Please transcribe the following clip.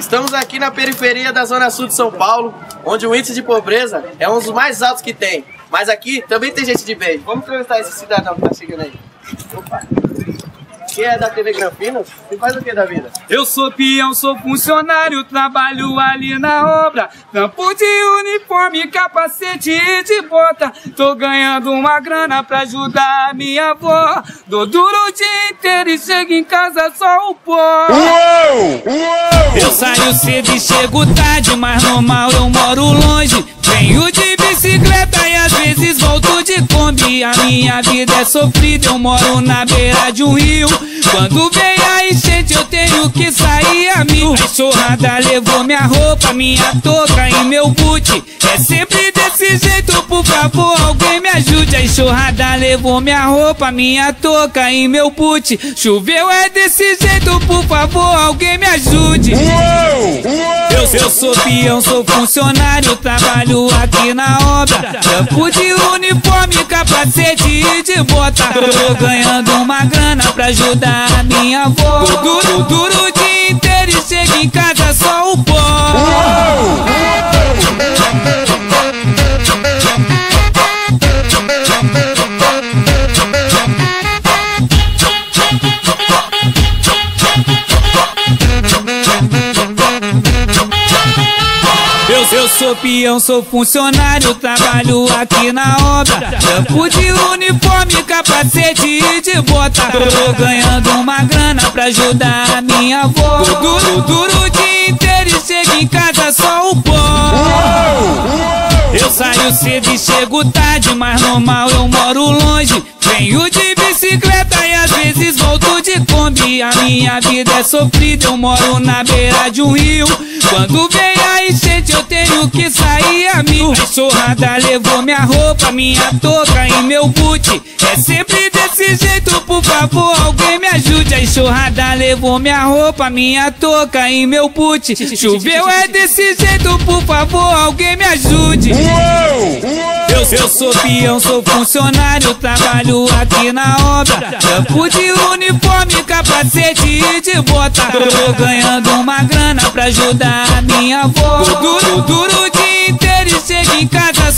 Estamos aqui na periferia da Zona Sul de São Paulo, onde o índice de pobreza é um dos mais altos que tem. Mas aqui também tem gente de bem. Vamos entrevistar esse cidadão que tá chegando aí. Opa. Quem é da TV Grampinas? Você faz o que da vida? Eu sou peão, sou funcionário, trabalho ali na obra. Campo de uniforme, capacete e de bota. Tô ganhando uma grana pra ajudar a minha avó. Dou duro o dia inteiro e chego em casa só o pó. Uou! Uou! Eu saio cedo e chego tarde, mas normal eu moro longe. Venho de bicicleta e A minha vida é sofrida, eu moro na beira de um rio. Quando vem a enchente, eu tenho que sair a mil. A enxurrada levou minha roupa, minha touca e meu boot. É sempre desse jeito, por favor, alguém me ajude. A enxurrada levou minha roupa, minha touca e meu boot. Choveu é desse jeito, por favor, alguém me ajude. Uou! Eu sou peão, sou funcionário, trabalho aqui na obra. Campo de uniforme, capacete e de bota. Tô ganhando uma grana pra ajudar a minha avó. Duro, duro o dia inteiro e chego em casa só o pó. Eu, sou peão, sou funcionário, trabalho aqui na obra. Campo de uniforme, capacete e de bota. Tô ganhando uma grana pra ajudar a minha avó. Duro, duro o dia inteiro e chego em casa só o pó. Eu saio cedo e chego tarde, mas normal eu moro longe. Venho de bicicleta e às vezes volto de Kombi. A minha vida é sofrida, eu moro na beira de um rio. Quando vem a enchente, eu tenho que sair a mil. A enxurrada levou minha roupa, minha touca e meu boot. É sempre desse jeito, por favor, alguém enxurrada levou minha roupa, minha touca e meu boot. Choveu é desse jeito, por favor, alguém me ajude. Eu, eu sou peão, sou funcionário, trabalho aqui na obra. Campo de uniforme, capacete e de bota. Tô ganhando uma grana pra ajudar a minha avó. Duro, duro o dia inteiro e chego em casa